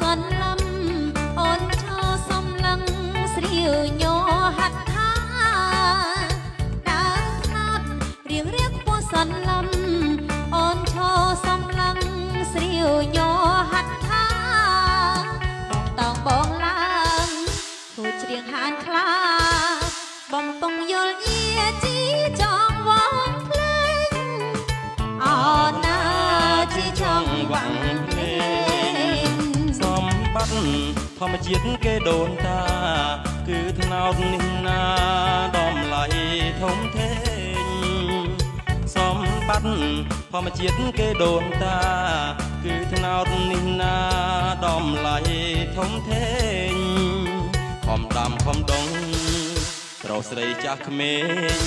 សន្លឹមអូនឈរសំឡឹងស្រីវញោហាត់ថាដើរខ្លាប់រៀងរៀងពោះសន្លឹមអូនឈរសំឡឹងស្រីវញោហាត់ បត្តិធម្មជាតិគេដូនតា គឺថ្នោតនេះណាដំឡៃធំធេងសម្បត្តិធម្មជាតិគេដូនតា គឺថ្នោតនេះណាដំឡៃធំធេងខំដាំខំដងប្រុសស្រីចាស់ក្មេង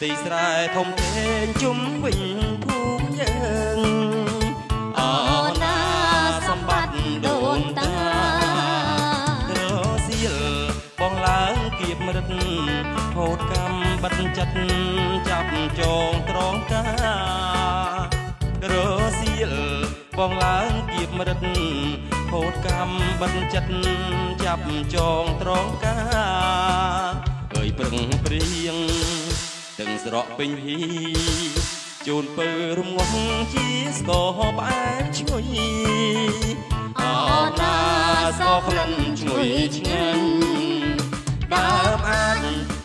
ទីស្រែធំធេងជុំវិញភូមិ មរិតហូតកម្មបិទចិត្តចាប់ចងត្រង់ការសៀលបងឡើងគៀបមរិតហូតកម្មបិទចិត្តចាប់ចងត្រង់ការអើយប្រឹងព្រៀងទាំងស្រកពេញហ៊ីជូនពើរងាស់ជាស្គរផ្អែមឈ្ងុយអណាស្គរក្លិនឈ្ងុយឆ្ងាញ់ដើមអាច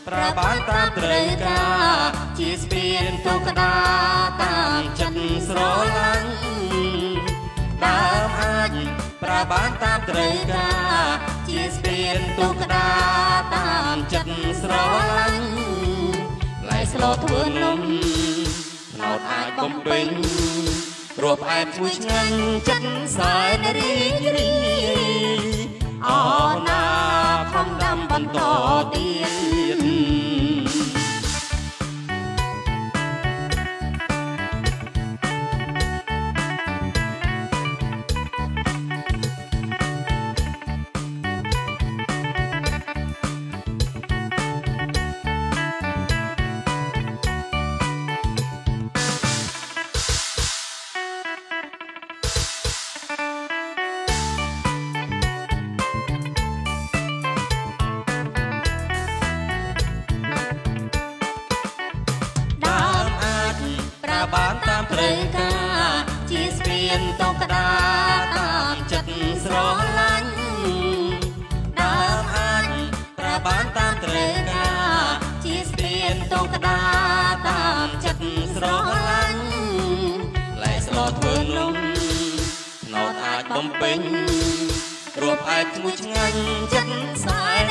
ប្រើបានតាមត្រូវការជាស្ពានទុកដាតាមចិត្តស្រឡាញ់ដើមអាចប្រើបានតាមត្រូវការជាស្ពានទុកដាតាមចិត្តស្រឡាញ់ផ្លែស្លធ្វើនំថ្នោតអាចបំពេញរសផ្អែមឈ្ងុយឆ្ងាញ់ចិត្តសែនរីករាយអណាខំដាំបន្តទៀត ប្រើបានតាមត្រូវការជាស្ពានតកដាតាមចិត្តស្រឡាញ់ដើមអាចប្រើបានតាមត្រូវការជាស្ពានតកដាតាមចិត្តស្រឡាញ់ផ្លែស្លធ្វើនំថ្នោតអាចបំពេញរសផ្អែមឈ្ងុយឆ្ងាញ់ចិត្តសែនរីករាយ